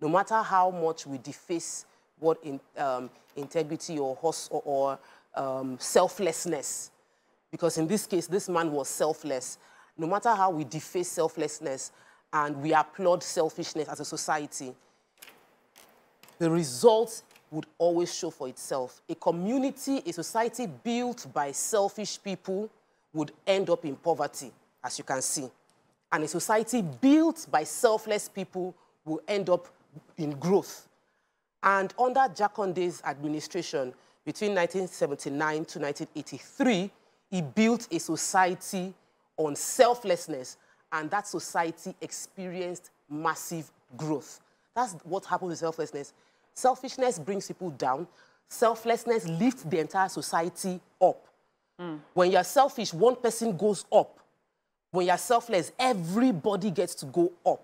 no matter how much we deface what in, um, integrity or, or, or um, selflessness, because in this case, this man was selfless. No matter how we deface selflessness and we applaud selfishness as a society, the result would always show for itself. A community, a society built by selfish people would end up in poverty, as you can see. And a society built by selfless people will end up in growth. And under Jakande's administration, between 1979 to 1983, he built a society on selflessness, and that society experienced massive growth. That's what happens with selflessness. Selfishness brings people down. Selflessness lifts the entire society up. Hmm. When you're selfish, one person goes up. When you're selfless, everybody gets to go up.